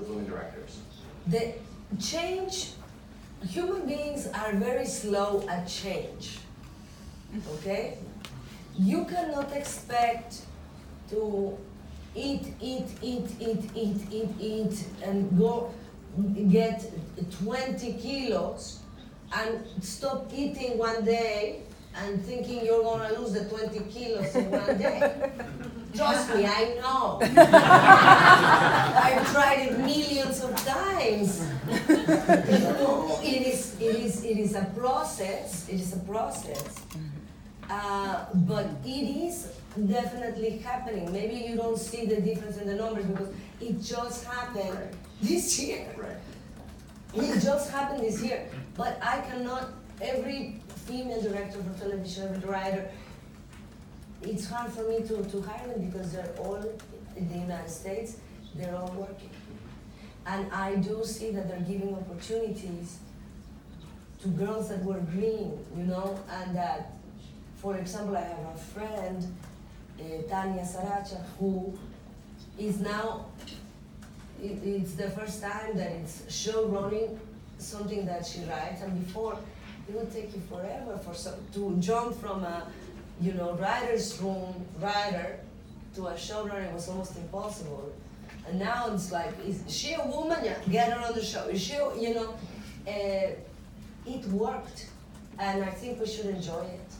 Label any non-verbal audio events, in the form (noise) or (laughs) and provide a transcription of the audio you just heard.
with women directors? The change, human beings are very slow at change. Okay? You cannot expect to eat, eat, eat, eat, eat, eat, eat, and go get 20 kilos and stop eating one day and thinking you're gonna lose the 20 kilos in one day. (laughs) Trust me, I know. (laughs) I've tried it millions of times. it is, it is, it is a process. It is a process. Uh, but it is definitely happening. Maybe you don't see the difference in the numbers because it just happened this year. It just happened this year. But I cannot, every female director for television, every writer, it's hard for me to, to hire them because they're all in the United States, they're all working. And I do see that they're giving opportunities to girls that were green, you know, and that, for example, I have a friend, uh, Tanya Saracho, who is now, it, it's the first time that it's show running something that she writes, and before, it would take you forever for some, to jump from a, you know, writer's room writer to a showrunner, it was almost impossible. And now it's like, is she a woman? Yeah, get her on the show. Is she, you know, uh, it worked, and I think we should enjoy it.